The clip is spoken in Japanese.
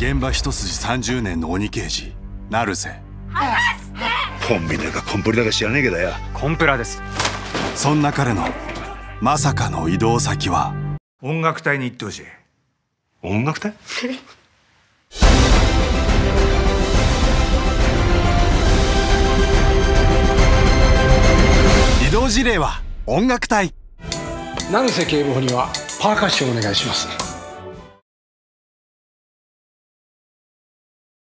現場一筋30年の鬼刑事成瀬。コンビだかコンプリだか知らねえけどよ。コンプラです。そんな彼のまさかの移動先は？音楽隊に行ってほしい。音楽隊？移動事例は音楽隊。成瀬警部補にはパーカッションお願いします。